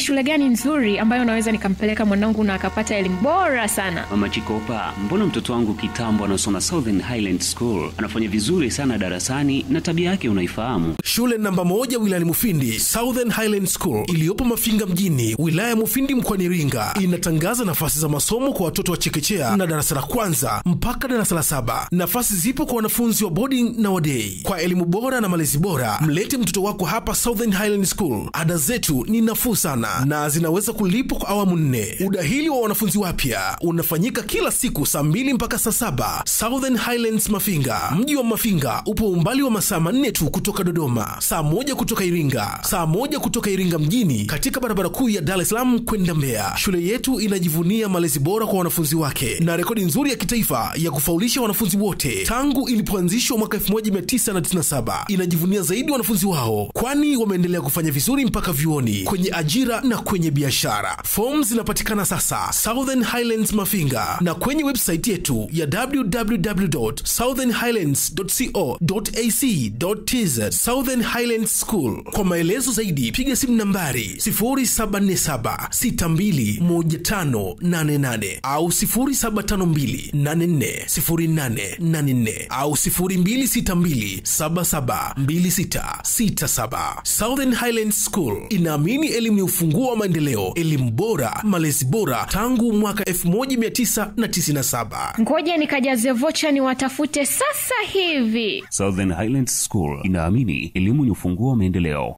shule gani nzuri ambayo unaweza nikampeleka mwanangu na akapata elimu bora sana? Mama Chikopa, mbona mtoto wangu kitambo anasoma Southern Highland School? Anafanya vizuri sana darasani na tabia yake unaifahamu. Shule namba moja wilayani Mufindi, Southern Highland School iliyopo Mafinga mjini, wilaya ya Mufindi mkoani Iringa, inatangaza nafasi za masomo kwa watoto wa chekechea na darasa la kwanza mpaka darasa la saba. Nafasi zipo kwa wanafunzi wa boarding na wadei. Kwa elimu bora na malezi bora, mlete mtoto wako hapa Southern Highland School. Ada zetu ni nafuu sana na zinaweza kulipwa kwa awamu nne. Udahili wa wanafunzi wapya unafanyika kila siku saa mbili mpaka saa saba. Southern Highlands Mafinga, mji wa Mafinga upo umbali wa masaa manne tu kutoka Dodoma, saa moja kutoka Iringa, saa moja kutoka Iringa mjini, katika barabara kuu ya Dar es Salaam kwenda Mbeya. Shule yetu inajivunia malezi bora kwa wanafunzi wake na rekodi nzuri ya kitaifa ya kufaulisha wanafunzi wote tangu ilipoanzishwa mwaka 1997. Inajivunia zaidi wanafunzi wao, kwani wameendelea kufanya vizuri mpaka vyuoni, kwenye ajira na kwenye biashara. Fomu zinapatikana sasa Southern Highlands Mafinga na kwenye website yetu ya www.southernhighlands.co.ac.tz. Southern Highlands School. Kwa maelezo zaidi piga simu nambari 0747621588 au 0752840884 au 0262772667. Southern Highlands School inaamini elimu ni ufunguo wa maendeleo, elimu bora, malezi bora tangu mwaka 1997. Ngoja nikajaze vocha niwatafute sasa hivi. Southern Highlands School inaamini elimu ni ufunguo wa maendeleo.